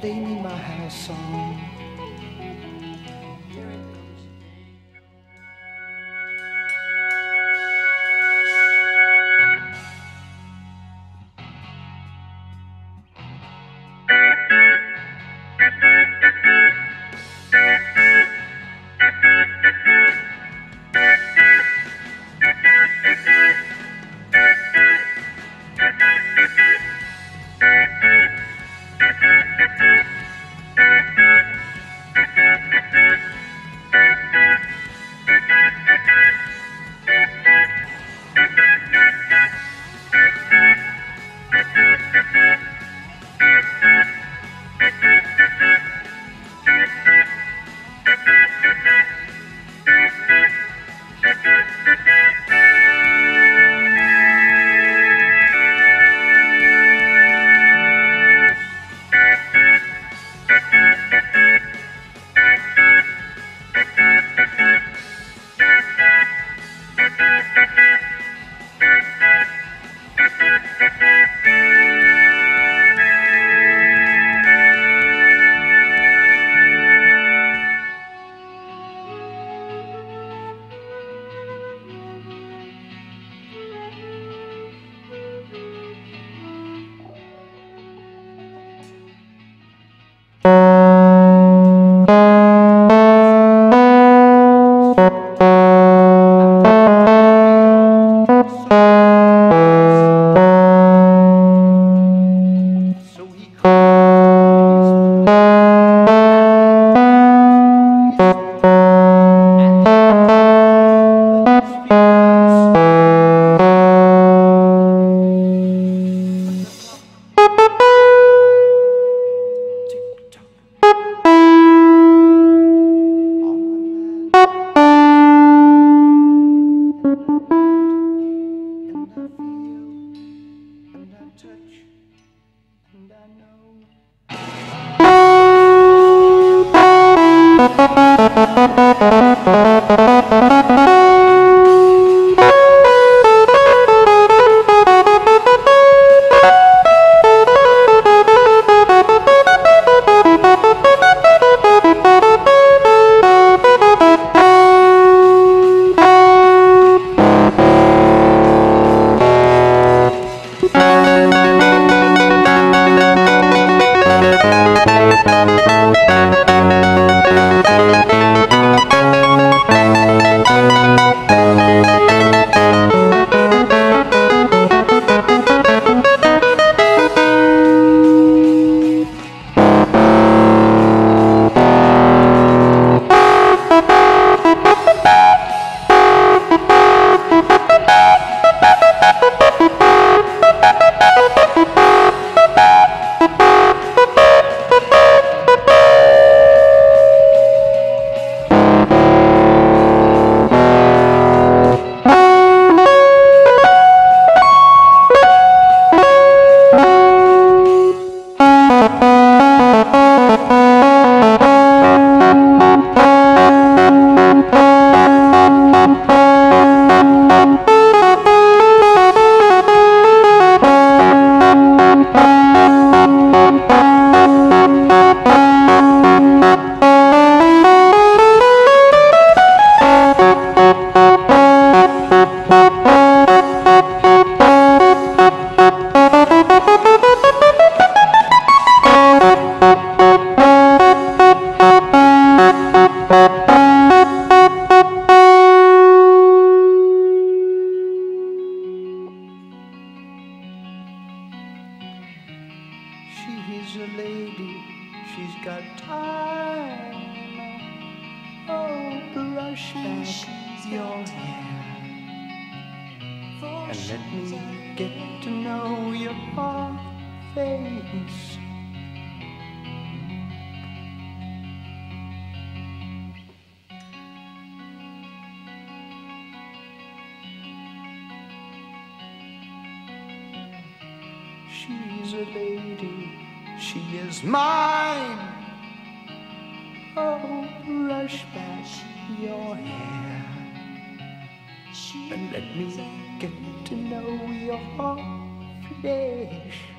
play me my house song. Lady, she's got time. Oh, brush back your hair and let me get to know your face. She's a lady, she is mine. Oh, brush back your hair and let me get to know your flesh.